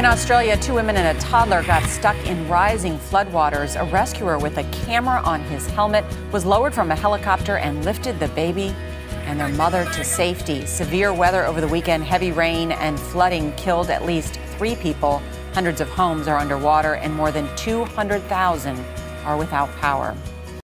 In Australia, two women and a toddler got stuck in rising floodwaters. A rescuer with a camera on his helmet was lowered from a helicopter and lifted the baby and their mother to safety. Severe weather over the weekend, heavy rain and flooding killed at least three people. Hundreds of homes are underwater and more than 200,000 are without power.